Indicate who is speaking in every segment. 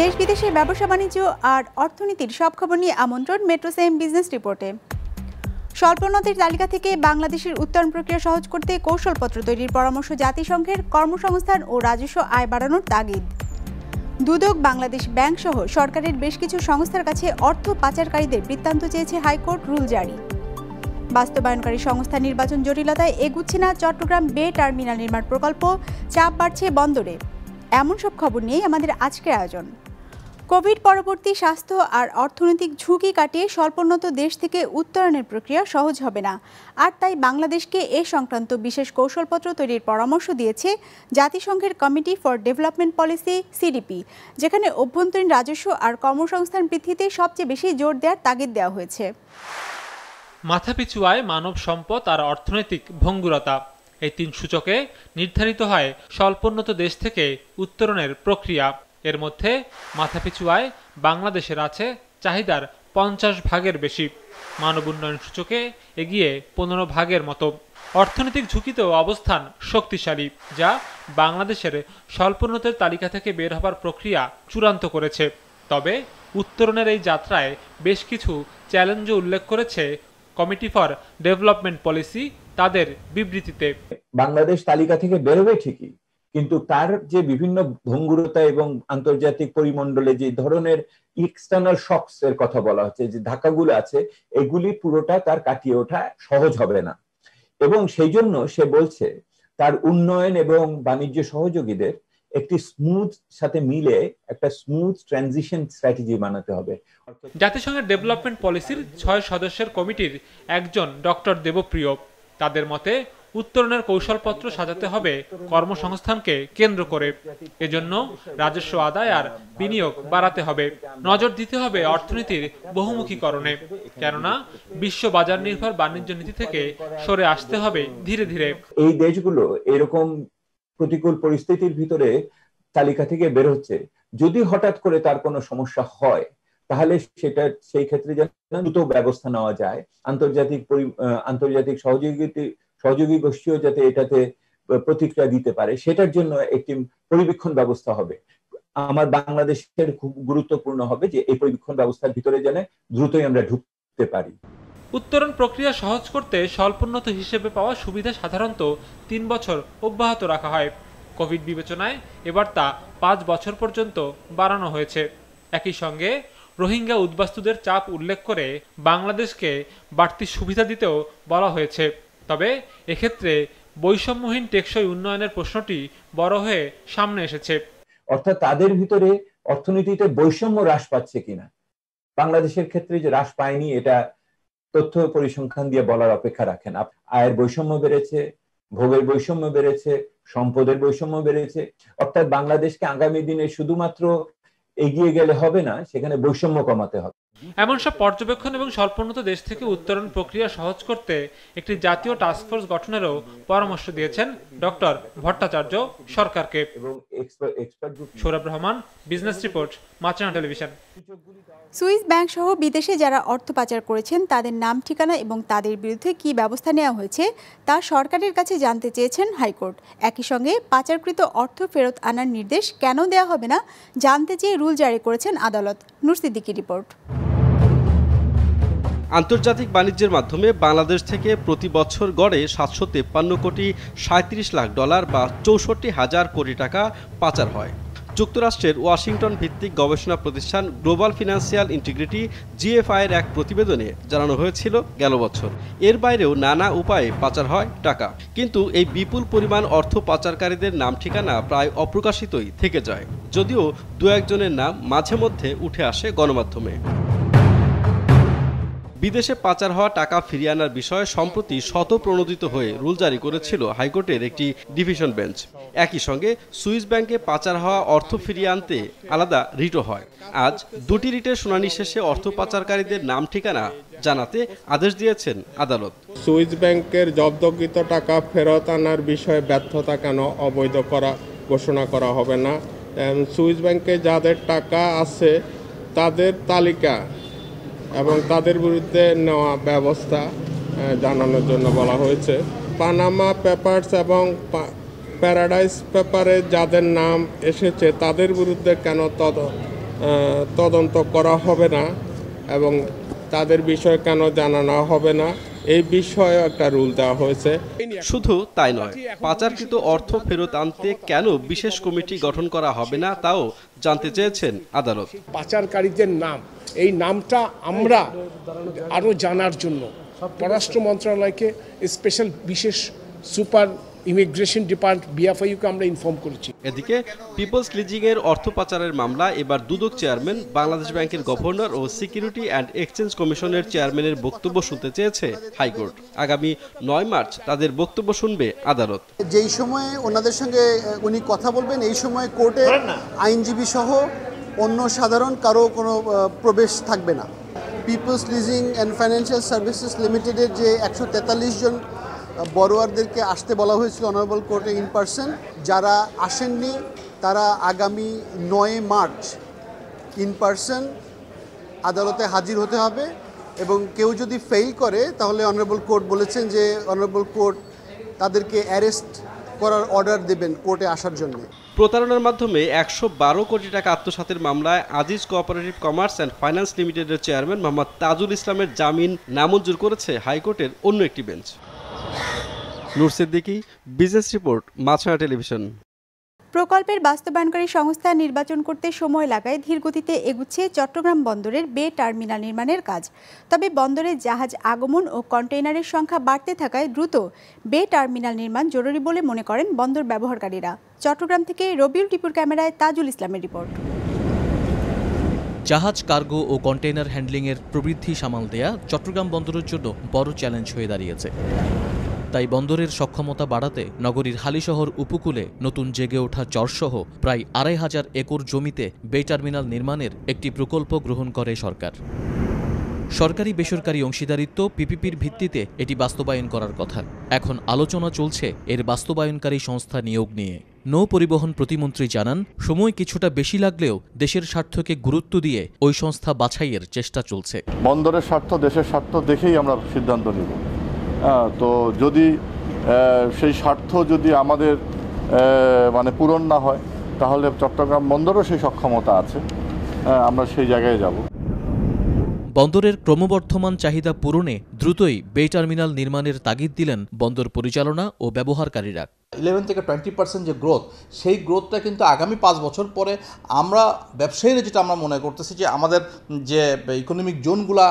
Speaker 1: দেশ বিদেশে ব্যবসা বাণিজ্য আর অর্থনীতির সব খবর নিয়ে আমন্ত্রণ মেট্রো সেম বিজনেস রিপোর্টে। স্বল্পোন্নতির তালিকা থেকে বাংলাদেশের উত্তরণ প্রক্রিয়া সহজ করতে কৌশলপত্র তৈরির পরামর্শ জাতিসংঘের কর্মসংস্থান ও রাজস্ব আয় বাড়ানোর তাগিদ। দুদক, বাংলাদেশ ব্যাংক সহ সরকারের বেশ কিছু সংস্থার কাছে অর্থ পাচারকারীদের বৃত্তান্ত চেয়েছে হাইকোর্ট রুল জারি। বাস্তবায়নকারী সংস্থা নির্বাচন জটিলতায় এগুচ্ছে না চট্টগ্রাম বে টার্মিনাল নির্মাণ প্রকল্প, চাপ বাড়ছে বন্দরে। এমন সব খবর নিয়েই আমাদের আজকের আয়োজন। কোভিড পরবর্তী স্বাস্থ্য আর অর্থনৈতিক ঝুঁকি কাটিয়ে স্বল্পোন্নত দেশ থেকে উত্তরণের প্রক্রিয়া সহজ হবে না। আর তাই বাংলাদেশকে এ সংক্রান্ত বিশেষ কৌশলপত্র তৈরির পরামর্শ দিয়েছে জাতিসংঘের committee for development policy, CDP, যেখানে অভ্যন্তরীণ রাজস্ব আর কর্মসংস্থান বৃদ্ধিতে সবচেয়ে বেশি জোর দেওয়ার তাগিদ দেওয়া হয়েছে।
Speaker 2: মাথাপিছু আয় মানব সম্পদ আর অর্থনৈতিক ভঙ্গুরতা। এই তিন সূচকে নির্ধারিত হয় স্বল্পোন্নত দেশ থেকে উত্তরণের প্রক্রিয়া। এর মধ্যে মাথাপিছু আয় বাংলাদেশের আছে চাহিদার পঞ্চাশ ভাগের বেশি। মানব উন্নয়ন সূচকে এগিয়ে পনেরো ভাগের মতো। অর্থনৈতিক ঝুঁকিতেও অবস্থান শক্তিশালী, যা বাংলাদেশের স্বল্পোন্নতের তালিকা থেকে বের হবার প্রক্রিয়া চূড়ান্ত করেছে। তবে উত্তরণের এই যাত্রায় বেশ কিছু চ্যালেঞ্জও উল্লেখ করেছে কমিটি ফর ডেভেলপমেন্ট পলিসি তাদের বিবৃতিতে।
Speaker 3: বাংলাদেশ তালিকা থেকে বেরোবে ঠিকই কিন্তু তার যে বিভিন্ন ভঙ্গুরতা এবং আন্তর্জাতিক পরিমণ্ডলে যে ধরনের এক্সটার্নাল শক্স এর কথা বলা হচ্ছে, যে ধাক্কাগুলো আছে, এগুলি পুরোটা তার কাটিয়ে ওঠা সহজ হবে না। এবং সেই জন্য সে বলছে, তার উন্নয়ন এবং বাণিজ্য সহযোগীদের একটি স্মুথ সাথে মিলে একটা স্মুথ ট্রানজিশন স্ট্র্যাটেজি বানাতে হবে।
Speaker 2: জাতিসংঘের ডেভেলপমেন্ট পলিসির ছয় সদস্যের কমিটির একজন ডক্টর দেবপ্রিয়, তাদের মতে উত্তরণের কৌশলপত্র সাজাতে হবে কর্মসংস্থানকে কেন্দ্র করে। এজন্য রাজস্ব আদায় আর বিনিয়োগ বাড়াতে হবে। নজর দিতে হবে অর্থনীতির বহুমুখীকরণে। কেননা, বিশ্ব বাজার নির্ভর বাণিজ্য নীতি থেকে সরে আসতে হবে ধীরে ধীরে।
Speaker 3: এই দেশগুলো এরকম প্রতিকূল পরিস্থিতির ভিতরে তালিকা থেকে বের হচ্ছে। যদি হঠাৎ করে তার কোনো সমস্যা হয়, তাহলে সেটা, সেই ক্ষেত্রে যেন দ্রুত ব্যবস্থা নেওয়া যায়। আন্তর্জাতিক আন্তর্জাতিক সহযোগী সহযোগী গোষ্ঠীও যাতে এটাতে প্রতিক্রিয়া দিতে পারে, সেটার জন্য একটি পরিবীক্ষণ ব্যবস্থা হবে। আমার বাংলাদেশের খুব গুরুত্বপূর্ণ হবে যে, এই পরিবীক্ষণ ব্যবস্থার ভিতরে যেন দ্রুতই আমরা ঢুকতে পারি।
Speaker 2: উত্তরণ প্রক্রিয়া সহজ করতে স্বল্পোন্নত হিসেবে পাওয়া সুবিধা সাধারণত তিন বছর অব্যাহত রাখা হয়। কোভিড বিবেচনায় এবার তা পাঁচ বছর পর্যন্ত বাড়ানো হয়েছে। একই সঙ্গে রোহিঙ্গা উদ্বাস্তুদের চাপ উল্লেখ করে বাংলাদেশকে বাড়তি সুবিধা দিতেও বলা হয়েছে। তবে এক্ষেত্রে বৈষম্যহীন টেকসই উন্নয়নের প্রশ্নটি বড় হয়ে সামনে এসেছে।
Speaker 3: অর্থাৎ তাদের ভিতরে অর্থনীতিতে বৈষম্য হ্রাস পাচ্ছে কিনা? বাংলাদেশের ক্ষেত্রে যে হ্রাস পায়নি, এটা তথ্য পরিসংখ্যান দিয়ে বলার অপেক্ষা রাখেন। আয়ের বৈষম্য বেড়েছে, ভোগের বৈষম্য বেড়েছে, সম্পদের বৈষম্য বেড়েছে। অর্থাৎ বাংলাদেশকে আগামী দিনে শুধুমাত্র এগিয়ে গেলে হবে না, সেখানে বৈষম্য কমাতে হবে।
Speaker 2: এমন সব পর্যবেক্ষণ এবং স্বল্পোন্নত দেশ থেকে উত্তরণ প্রক্রিয়া সহজ করতে একটি জাতীয় টাস্কফোর্স গঠনেরও পরামর্শ দিয়েছেন ডক্টর ভট্টাচার্য সরকারকে। সৌরভ রহমান বিজনেস রিপোর্ট মাছনা টেলিভিশন
Speaker 1: সুইস ব্যাংক সহ বিদেশে যারা অর্থ পাচার করেছেন তাদের নাম ঠিকানা এবং তাদের বিরুদ্ধে কি ব্যবস্থা নেওয়া হয়েছে তা সরকারের কাছে জানতে চেয়েছেন হাইকোর্ট। একই সঙ্গে পাচারকৃত অর্থ ফেরত আনার নির্দেশ কেন দেওয়া হবে না জানতে চেয়ে রুল জারি করেছেন আদালত। নুরসিদ্দিকি রিপোর্ট।
Speaker 4: আন্তর্জাতিক বাণিজ্যের মাধ্যমে বাংলাদেশ থেকে প্রতি বছর গড়ে সাতশো তেপ্পান্ন কোটি সাঁত্রিশ লাখ ডলার বা চৌষট্টি হাজার কোটি টাকা পাচার হয়। যুক্তরাষ্ট্রের ওয়াশিংটন ভিত্তিক গবেষণা প্রতিষ্ঠান গ্লোবাল ফিনান্সিয়াল ইন্টিগ্রিটি জিএফআইয়ের এক প্রতিবেদনে জানানো হয়েছিল, গেল বছর। এর বাইরেও নানা উপায়ে পাচার হয় টাকা। কিন্তু এই বিপুল পরিমাণ অর্থ পাচারকারীদের নাম ঠিকানা প্রায় অপ্রকাশিতই থেকে যায়। যদিও দু একজনের নাম মাঝে মধ্যে উঠে আসে গণমাধ্যমে। বিদেশে পাচার হওয়া টাকা ফিরিয়ে আনার বিষয়ে সম্প্রতি শত প্রণোদিত হয়ে রুল জারি করেছিল হাইকোর্টের একটি ডিভিশন বেঞ্চ। একই সঙ্গে সুইস ব্যাংকে পাচার হওয়া অর্থ ফিরিয়ে আনতে আলাদা রিটও হয়। আজ দুটি রিটের শুনানি শেষে অর্থ পাচারকারীদের নাম ঠিকানা জানাতে আদেশ দিয়েছেন আদালত।
Speaker 5: সুইস ব্যাংকের জব্দকৃত টাকা ফেরত আনার বিষয়ে ব্যর্থতা কেন অবৈধ করা ঘোষণা করা হবে না? সুইস ব্যাংকে যাদের টাকা আছে, তাদের তালিকা এবং তাদের বিরুদ্ধে নেওয়া ব্যবস্থা জানানোর জন্য বলা হয়েছে। পানামা পেপার্স এবং প্যারাডাইস পেপারে যাদের নাম এসেছে, তাদের বিরুদ্ধে কেন তদ তদন্ত করা হবে না এবং তাদের বিষয়ে কেন জানানো হবে না? এই বিষয়ে একটা রুল দেওয়া হয়েছে।
Speaker 4: শুধু তাই নয় পাচারকৃত অর্থ ফেরত আনতে কেন বিশেষ কমিটি গঠন করা হবে না তাও জানতে চেয়েছেন আদালত।
Speaker 6: পাচারকারীদের নাম এই নামটা আমরা আরও জানার জন্য পররাষ্ট্র মন্ত্রণালয়কে স্পেশাল বিশেষ সুপার ইমিগ্রেশন ডিপার্ট বিএফআইউকে আমরা ইনফর্ম করেছি।
Speaker 4: এদিকে পিপলস লিজিং এর অর্থ পাচারের মামলা এবার দুদক চেয়ারম্যান বাংলাদেশ ব্যাংকের গভর্নর ও সিকিউরিটি অ্যান্ড এক্সচেঞ্জ কমিশনের চেয়ারম্যানের বক্তব্য শুনতে চেয়েছে হাইকোর্ট। আগামী নয় মার্চ তাদের বক্তব্য শুনবে আদালত।
Speaker 7: যেই সময়ে ওনাদের সঙ্গে উনি কথা বলবেন এই সময় কোর্টে আইনজীবী সহ অন্য সাধারণ কারও কোনো প্রবেশ থাকবে না। People's leasing and financial services লিমিটেডের যে একশো তেতাল্লিশ জন বড়োয়ারদেরকে আসতে বলা হয়েছিল অনারেবল কোর্টে ইন পার্সন। যারা আসেননি, তারা আগামী নয় মার্চ ইন পার্সন আদালতে হাজির হতে হবে এবং কেউ যদি ফেল করে, তাহলে অনারেবল কোর্ট বলেছেন যে অনারেবল কোর্ট তাদেরকে অ্যারেস্ট করার অর্ডার দেবেন কোর্টে আসার জন্য।
Speaker 4: প্রতারণার মাধ্যমে একশো বারো কোটি টাকা আত্মসাতের মামলায় Aziz cooperative commerce and finance লিমিটেডের চেয়ারম্যান মোহাম্মদ তাজুল ইসলামের জামিন নামঞ্জুর করেছে হাইকোর্টের অন্য একটি bench. Business report, Maasranga television.
Speaker 1: প্রকল্পের বাস্তবায়নকারী সংস্থা নির্বাচন করতে সময় লাগায় ধীরগতিতে এগুচ্ছে চট্টগ্রাম বন্দরের বে টার্মিনাল নির্মাণের কাজ। তবে বন্দরে জাহাজ আগমন ও কন্টেইনারের সংখ্যা বাড়তে থাকায় দ্রুত বে টার্মিনাল নির্মাণ জরুরি বলে মনে করেন বন্দর ব্যবহারকারীরা। চট্টগ্রাম থেকে রবিউল টিপুর ক্যামেরায় তাজুল ইসলামের রিপোর্ট।
Speaker 8: জাহাজ, কার্গো ও কন্টেইনার হ্যান্ডলিংয়ের প্রবৃদ্ধি সামাল দেয়া চট্টগ্রাম বন্দরের জন্য বড় চ্যালেঞ্জ হয়ে দাঁড়িয়েছে। তাই বন্দরের সক্ষমতা বাড়াতে নগরীর হালিশহর উপকূলে নতুন জেগে ওঠা চরসহ প্রায় আড়াই হাজার একর জমিতে বে টার্মিনাল নির্মাণের একটি প্রকল্প গ্রহণ করে সরকার। সরকারি বেসরকারি অংশীদারিত্ব পিপিপির ভিত্তিতে এটি বাস্তবায়ন করার কথা। এখন আলোচনা চলছে এর বাস্তবায়নকারী সংস্থা নিয়োগ নিয়ে। নৌ পরিবহন প্রতিমন্ত্রী জানান সময় কিছুটা বেশি লাগলেও দেশের স্বার্থকে গুরুত্ব দিয়ে ওই সংস্থা বাছাইয়ের চেষ্টা চলছে।
Speaker 9: বন্দরের স্বার্থ দেশের স্বার্থ দেখেই আমরা সিদ্ধান্ত নিব। তো যদি সেই স্বার্থ যদি আমাদের মানে পূরণ না হয় তাহলে চট্টগ্রাম বন্দরও সেই সক্ষমতা আছে। আমরা সেই জায়গায় যাব।
Speaker 8: বন্দরের ক্রমবর্ধমান চাহিদা পূরণে দ্রুতই বে টার্মিনাল নির্মাণের তাগিদ দিলেন বন্দর পরিচালনা ও ব্যবহারকারীরা।
Speaker 10: ইলেভেন থেকে টোয়েন্টি পার্সেন্ট যে গ্রোথ সেই গ্রোথটা কিন্তু আগামী পাঁচ বছর পরে আমরা ব্যবসায়ীরা যেটা আমরা মনে করতেছি যে আমাদের যে ইকোনমিক জোনগুলো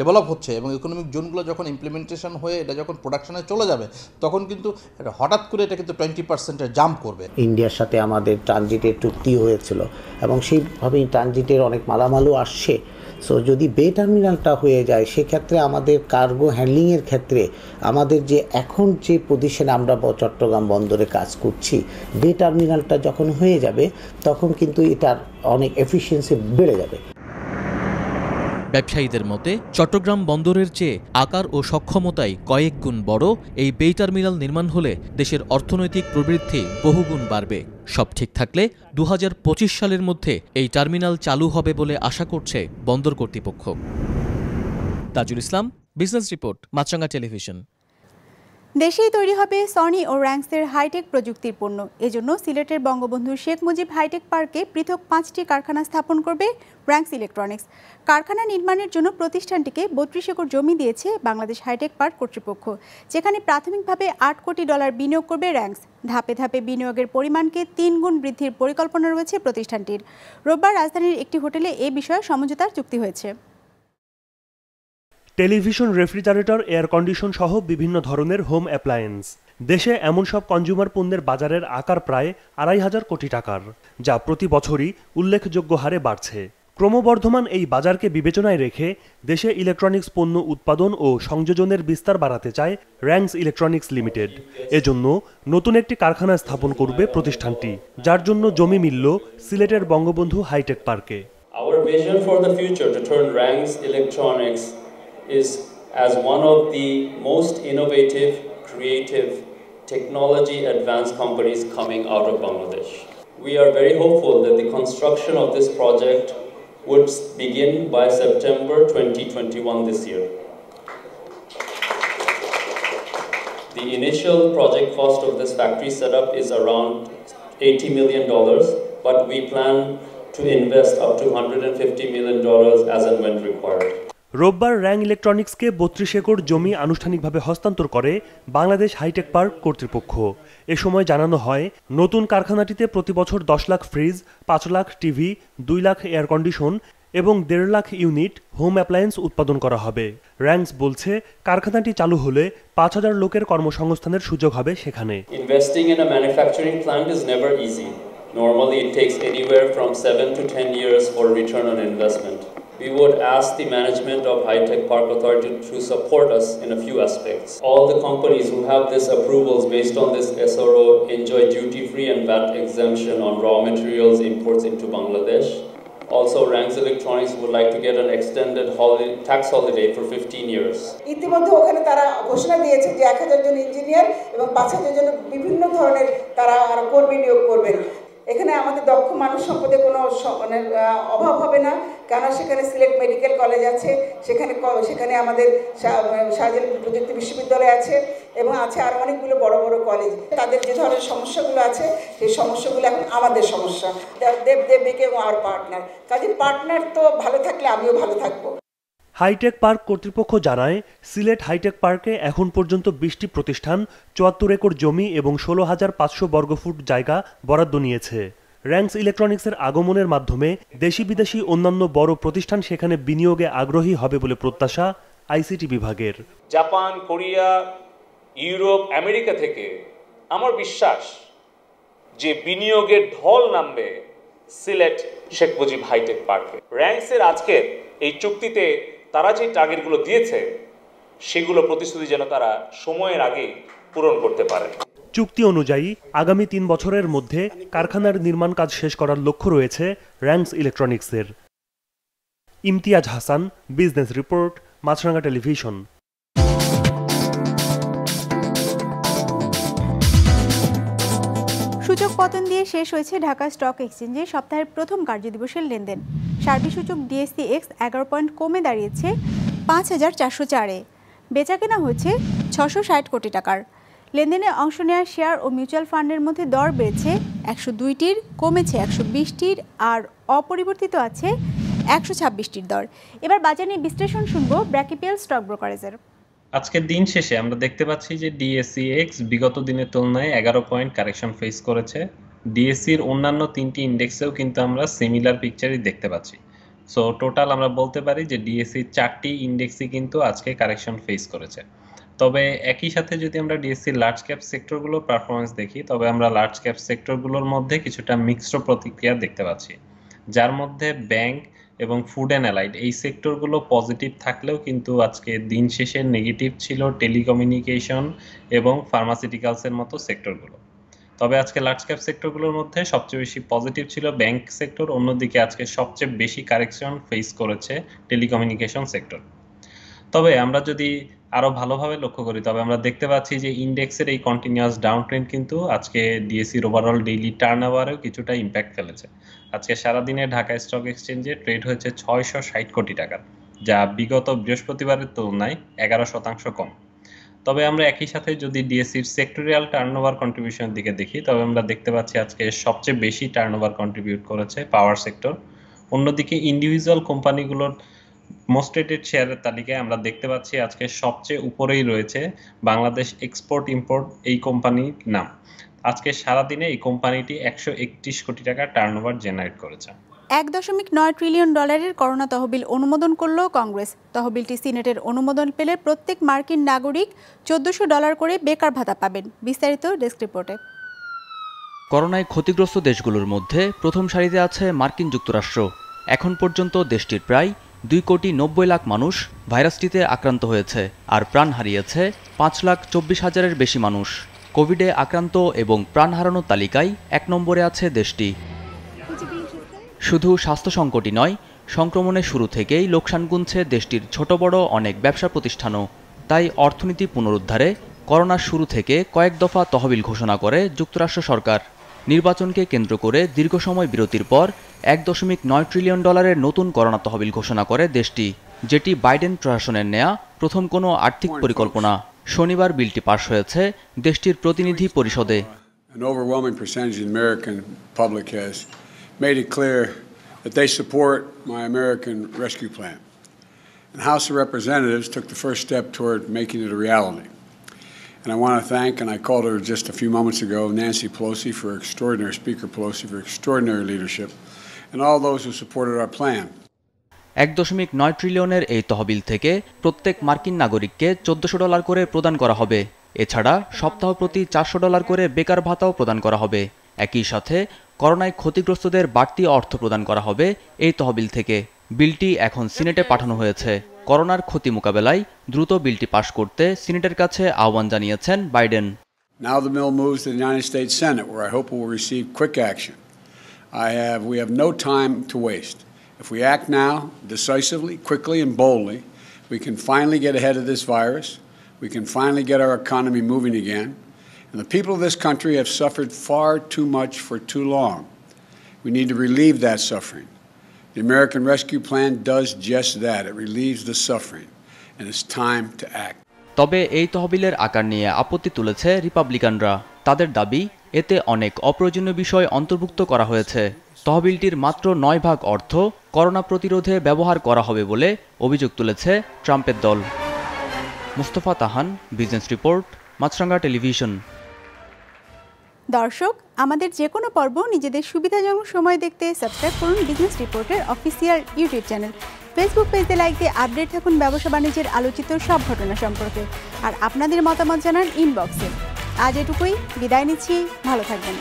Speaker 10: ডেভেলপ হচ্ছে এবং ইকোনমিক জোনগুলো যখন ইমপ্লিমেন্টেশন হয়ে এটা যখন প্রোডাকশনে চলে যাবে, তখন কিন্তু হঠাৎ করে এটা কিন্তু টোয়েন্টি পার্সেন্টের জাম্প করবে।
Speaker 11: ইন্ডিয়ার সাথে আমাদের ট্রানজিটের চুক্তি হয়েছিল এবং সেইভাবেই ট্রানজিটের অনেক মালামালও আসছে। সো যদি বে টার্মিনালটা হয়ে যায়, সেক্ষেত্রে আমাদের কার্গো হ্যান্ডলিংয়ের ক্ষেত্রে আমাদের যে এখন যে পজিশনে আমরা চট্টগ্রাম বন্দরে কাজ করছি বে টার্মিনালটা যখন হয়ে যাবে, তখন কিন্তু এটার অনেক এফিসিয়েন্সি বেড়ে যাবে।
Speaker 8: ব্যবসায়ীদের মতে, চট্টগ্রাম বন্দরের চেয়ে আকার ও সক্ষমতায় কয়েক গুণ বড়। এই বে টার্মিনাল নির্মাণ হলে দেশের অর্থনৈতিক প্রবৃদ্ধি বহুগুণ বাড়বে। সব ঠিক থাকলে দু হাজার পঁচিশ সালের মধ্যে এই টার্মিনাল চালু হবে বলে আশা করছে বন্দর কর্তৃপক্ষ। Tajul Islam, business report Maasranga television.
Speaker 1: দেশেই তৈরি হবে সনি ও র্যাঙ্কসের হাইটেক প্রযুক্তির পণ্য। এজন্য সিলেটের বঙ্গবন্ধু শেখ মুজিব হাইটেক পার্কে পৃথক পাঁচটি কারখানা স্থাপন করবে র্যাঙ্কস ইলেকট্রনিক্স কারখানা নির্মাণের জন্য প্রতিষ্ঠানটিকে বত্রিশ একর জমি দিয়েছে বাংলাদেশ হাইটেক পার্ক কর্তৃপক্ষ, যেখানে প্রাথমিকভাবে আট কোটি ডলার বিনিয়োগ করবে র্যাঙ্কস ধাপে ধাপে বিনিয়োগের পরিমাণকে তিন গুণ বৃদ্ধির পরিকল্পনা রয়েছে প্রতিষ্ঠানটির। রোববার রাজধানীর একটি হোটেলে এ বিষয়ে সমঝোতার চুক্তি হয়েছে।
Speaker 12: টেলিভিশন, রেফ্রিজারেটর, এয়ার কন্ডিশন সহ বিভিন্ন ধরনের হোম অ্যাপ্লায়েন্স। দেশে এমন সব কনজিউমার পণ্যের বাজারের আকার প্রায় আড়াই হাজার কোটি টাকার, যা প্রতি বছরই উল্লেখযোগ্য হারে বাড়ছে। ক্রমবর্ধমান এই বাজারকে বিবেচনায় রেখে দেশে ইলেকট্রনিক্স পণ্য উৎপাদন ও সংযোজনের বিস্তার বাড়াতে চায় র্যাঙ্কস ইলেকট্রনিক্স লিমিটেড। এজন্য নতুন একটি কারখানা স্থাপন করবে প্রতিষ্ঠানটি, যার জন্য জমি মিলল সিলেটের বঙ্গবন্ধু হাইটেক পার্কে।
Speaker 13: Our vision for the future, to turn Ranks Electronics is as one of the most innovative, creative, technology advanced companies coming out of Bangladesh. We are very hopeful that the construction of this project would begin by September 2021 this year. The initial project cost of this factory setup is around $80 million, but we plan to invest up to $150 million as and when required.
Speaker 12: রোববার র্যাং ইলেকট্রনিক্সকে বত্রিশ acre জমি আনুষ্ঠানিকভাবে হস্তান্তর করে Bangladesh hi tech park কর্তৃপক্ষ এ সময় জানানো হয় নতুন কারখানাটিতে প্রতি বছর দশ লাখ ফ্রিজ পাঁচ লাখ টিভি দুই লাখ এয়ার কন্ডিশন এবং দেড় লাখ ইউনিট হোম অ্যাপ্লায়েন্স উৎপাদন করা হবে র্যাংস বলছে কারখানাটি চালু হলে পাঁচ হাজার লোকের কর্মসংস্থানের সুযোগ হবে সেখানে.
Speaker 13: Normally, it takes anywhere from 7 to 10 years for return on investment. We would ask the management of High Tech Park Authority to support us in a few aspects. All the companies who have this approvals based on this SRO enjoy duty-free and VAT exemption on raw materials imports into Bangladesh. Also, Ranks Electronics would like to get an extended holiday, tax holiday for 15 years.
Speaker 14: ইতিমধ্যে ওখানে তারা ঘোষণা দিয়েছে যে এক হাজার জন engineer এবং পাঁচ হাজার জন বিভিন্ন ধরনের তারা আরো কর্মী নিয়োগ করবেন এখানে আমাদের দক্ষ মানব সম্পদে কোনো মানে অভাব হবে না। কেন সেখানে সিলেট মেডিকেল কলেজ আছে, সেখানে সেখানে আমাদের শাহজাহান প্রযুক্তি বিশ্ববিদ্যালয় আছে এবং আছে আরও অনেকগুলো বড় বড় কলেজ। তাদের যে ধরনের সমস্যাগুলো আছে, সেই সমস্যাগুলো এখন আমাদের সমস্যা। দেব দেব বিকে এবং আর পার্টনার কাজে পার্টনার তো ভালো থাকলে আমিও ভালো থাকব।
Speaker 12: হাইটেক পার্ক কর্তৃপক্ষ জানায়, সিলেট হাইটেক পার্কে এখন পর্যন্ত বিশটি প্রতিষ্ঠান, চুয়াত্তর একর জমি এবং ষোলো হাজার পাঁচশো বর্গফুট জায়গা বরাদ্দ নিয়েছে। র্যাঙ্কস ইলেকট্রনিক্সের আগমনের মাধ্যমে দেশি বিদেশি অন্যান্য বড় প্রতিষ্ঠান সেখানে বিনিয়োগে আগ্রহী হবে বলে প্রত্যাশা আইসিটি বিভাগের।
Speaker 15: জাপান, কোরিয়া, ইউরোপ, আমেরিকা থেকে আমার বিশ্বাস যে বিনিয়োগের ঢল নামবে সিলেট শেখ মুজিব হাইটেক পার্কে। র্যাঙ্কসের আজকের এই চুক্তিতে তারা যে টার্গেটগুলো দিয়েছে সেগুলো প্রতিশ্রুতি যেন তারা সময়ের আগে পূরণ করতে পারে।
Speaker 12: চুক্তি অনুযায়ী আগামী তিন বছরের মধ্যে কারখানার নির্মাণ কাজ শেষ করার লক্ষ্য রয়েছে র্যাঙ্কস ইলেকট্রনিক্সের Imtiaz Hasan business report Maasranga television
Speaker 1: সূচক পতন দিয়ে শেষ হয়েছে ঢাকা স্টক এক্সচেঞ্জে সপ্তাহের প্রথম কার্যদিবসের লেনদেন। সার্বিক সূচক ডিএসসি এক্স এগারো পয়েন্ট কমে দাঁড়িয়েছে পাঁচ হাজার চারশো চারে। বেচা কেনা হয়েছে ছশো ষাট কোটি টাকার। লেনদেনে অংশ নেওয়া শেয়ার ও মিউচুয়াল ফান্ডের মধ্যে দর বেড়েছে একশো দুইটির, কমেছে একশো বিশটির আর অপরিবর্তিত আছে একশো ছাব্বিশটির দর। এবার বাজার নিয়ে বিশ্লেষণ শুনব ব্র্যাকিপিয়াল স্টক ব্রোকারেজের।
Speaker 16: আজকের দিন শেষে আমরা দেখতে পাচ্ছি যে ডিএসসি এক্স বিগত দিনের তুলনায় এগারো পয়েন্ট কারেকশন ফেস করেছে। ডিএসসির অন্যান্য তিনটি ইন্ডেক্সেও কিন্তু আমরা সিমিলার পিকচারই দেখতে পাচ্ছি। সো টোটাল আমরা বলতে পারি যে ডিএসসির চারটি ইন্ডেক্সই কিন্তু আজকে কারেকশন ফেস করেছে। তবে একই সাথে যদি আমরা ডিএসসির লার্জ ক্যাপ সেক্টরগুলোর পারফরমেন্স দেখি, তবে আমরা লার্জ ক্যাপ সেক্টরগুলোর মধ্যে কিছুটা মিক্সড প্রতিক্রিয়া দেখতে পাচ্ছি। যার মধ্যে ব্যাংক এবং ফুড অ্যান্ড অ্যালাইড এই সেক্টরগুলো পজিটিভ থাকলেও কিন্তু আজকে দিন শেষে নেগেটিভ ছিল টেলিকমিউনিকেশন এবং ফার্মাসিউটিক্যালসের মতো সেক্টরগুলো তবে আজকে লার্জ ক্যাপ সেক্টরগুলোর মধ্যে সবচেয়ে বেশি পজিটিভ ছিল ব্যাংক সেক্টর অন্যদিকে আজকে সবচেয়ে বেশি কারেকশন ফেস করেছে টেলিকমিউনিকেশন সেক্টর তবে আমরা যদি আরও ভালোভাবে লক্ষ্য করি, তবে আমরা দেখতে পাচ্ছি যে ইন্ডেক্সের এই কন্টিনিউয়াস ডাউন ট্রেন্ড কিন্তু আজকে ডিএসসির ওভারঅল ডেইলি টার্ন ওভারেও কিছুটা ইম্প্যাক্ট ফেলেছে। আজকে সারাদিনে ঢাকা স্টক এক্সচেঞ্জে ট্রেড হয়েছে ছয়শো ষাট কোটি টাকার যা বিগত বৃহস্পতিবারের তুলনায় এগারো শতাংশ কম। তবে আমরা একই সাথে যদি ডিএসসির সেক্টরিয়াল টার্নওভার কন্ট্রিবিউশনের দিকে দেখি, তবে আমরা দেখতে পাচ্ছি আজকে সবচেয়ে বেশি টার্নওভার কন্ট্রিবিউট করেছে পাওয়ার সেক্টর অন্যদিকে ইন্ডিভিজুয়াল কোম্পানিগুলোর মোস্ট রেটেড শেয়ারের তালিকায় আমরা দেখতে পাচ্ছি আজকে সবচেয়ে উপরেই রয়েছে বাংলাদেশ এক্সপোর্ট ইম্পোর্ট এই কোম্পানির নাম। আজকে সারাদিনে এই কোম্পানিটি একশো একত্রিশ কোটি টাকা টার্নওভার জেনারেট করেছে।
Speaker 1: এক দশমিক নয় ট্রিলিয়ন ডলারের করোনা তহবিল অনুমোদন করল কংগ্রেস। তহবিলটি সিনেটের অনুমোদন পেলে প্রত্যেক মার্কিন নাগরিক চোদ্দশো ডলার করে বেকার ভাতা পাবেন। বিস্তারিত ডেস্ক রিপোর্টে।
Speaker 17: করোনায় ক্ষতিগ্রস্ত দেশগুলোর মধ্যে প্রথম সারিতে আছে মার্কিন যুক্তরাষ্ট্র। এখন পর্যন্ত দেশটির প্রায় দুই কোটি নব্বই লাখ মানুষ ভাইরাসটিতে আক্রান্ত হয়েছে আর প্রাণ হারিয়েছে পাঁচ লাখ চব্বিশ হাজারের বেশি মানুষ। কোভিডে আক্রান্ত এবং প্রাণ হারানোর তালিকায় এক নম্বরে আছে দেশটি। শুধু স্বাস্থ্য সংকটই নয়, সংক্রমণের শুরু থেকেই লোকসান গুনছে দেশটির ছোট বড় অনেক ব্যবসা প্রতিষ্ঠানও। তাই অর্থনীতি পুনরুদ্ধারে করোনার শুরু থেকে কয়েক দফা তহবিল ঘোষণা করে যুক্তরাষ্ট্র সরকার। নির্বাচনকে কেন্দ্র করে দীর্ঘ সময় বিরতির পর এক দশমিক নয় ট্রিলিয়ন ডলারের নতুন করোনা তহবিল ঘোষণা করে দেশটি, যেটি বাইডেন প্রশাসনের নেয়া প্রথম কোনো আর্থিক পরিকল্পনা। শনিবার বিলটি পাশ হয়েছে দেশটির প্রতিনিধি পরিষদে।
Speaker 18: An overwhelming percentage of the American public has made it clear that they support my American Rescue Plan. And House of Representatives took the first step toward making it a reality. And I want to thank, and I called her just a few moments ago, Nancy Pelosi for extraordinary, Speaker Pelosi for extraordinary leadership, and all those who supported our plan.
Speaker 17: এক দশমিক নয় ট্রিলিয়নের এই তহবিল থেকে প্রত্যেক মার্কিন নাগরিককে চোদ্দশো ডলার করে প্রদান করা হবে এছাড়া সপ্তাহ প্রতি চারশো ডলার করে বেকার ভাতাও প্রদান করা হবে একই সাথে করোনায় ক্ষতিগ্রস্তদের বাড়তি অর্থ প্রদান করা হবে এই তহবিল থেকে বিলটি এখন সিনেটে পাঠানো হয়েছে করোনার ক্ষতি মোকাবেলায় দ্রুত বিলটি পাশ করতে সিনেটের কাছে আহ্বান জানিয়েছেন Biden
Speaker 18: Now the bill moves to the United States Senate, where I hope it will receive quick action. I have, we have no time to waste. If we act now, decisively, quickly, and boldly, we can finally get ahead of this virus. We can finally get our economy moving again. And the people of this country have suffered far too much for too long. We need to relieve that suffering. The American Rescue Plan does just that. It relieves the suffering. And it's time to act.
Speaker 17: তবে এই তহবিলের আকার নিয়ে আপত্তি তুলেছে রিপাবলিকানরা তাদের দাবি এতে অনেক অপ্রয়োজনীয় বিষয় অন্তর্ভুক্ত করা হয়েছে তহবিলটির মাত্র নয় ভাগ অর্থ করোনা প্রতিরোধে ব্যবহার করা হবে বলে অভিযোগ তুলেছে ট্রাম্পের দল মুস্তফা তাহান বিজনেস রিপোর্ট মাছরাঙ্গা টেলিভিশন
Speaker 1: দর্শক, আমাদের যে কোনো পর্ব নিজেদের সুবিধাজনক সময় দেখতে সাবস্ক্রাইব করুন বিজনেস রিপোর্টের অফিসিয়াল ইউটিউব চ্যানেল ফেসবুক পেজে লাইক দিয়ে আপডেট থাকুন ব্যবসা বাণিজ্যের আলোচিত সব ঘটনা সম্পর্কে। আর আপনাদের মতামত জানান ইনবক্সে আজ এটুকুই, বিদায় নিচ্ছি, ভালো থাকবেন।